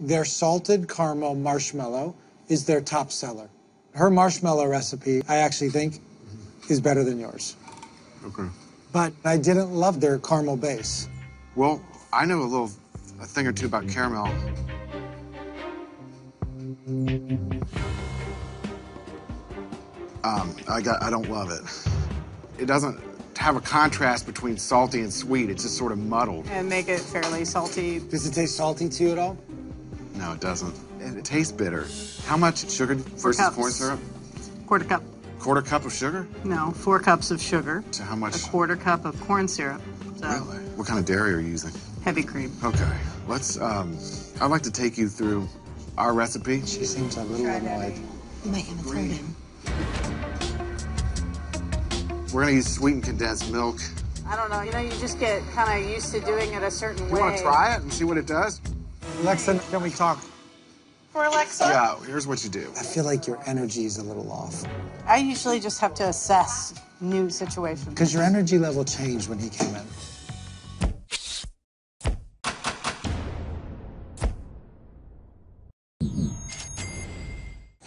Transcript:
Their salted caramel marshmallow is their top seller. Her marshmallow recipe, I actually think, is better than yours. Okay. But I didn't love their caramel base. Well, I know a little, a thing or two about caramel. Um, I got, I don't love it. It doesn't have a contrast between salty and sweet. It's just sort of muddled. And make it fairly salty. Does it taste salty to you at all? No, it doesn't. It, it tastes bitter. How much sugar versus cups. corn syrup? Quarter cup. Quarter cup of sugar? No, four cups of sugar. So how much? A quarter cup of corn syrup. So Really? What kind of dairy are you using? heavy cream. Okay, let's, um, I'd like to take you through our recipe. She seems a little annoyed. You might have a throat in. We're gonna use sweetened condensed milk. I don't know. You know, you just get kind of used to doing it a certain You way. You wanna try it and see what it does? Alexa, can we talk? For Alexa? Yeah, here's what you do. I feel like your energy is a little off. I usually just have to assess new situations. Because your energy level changed when he came in.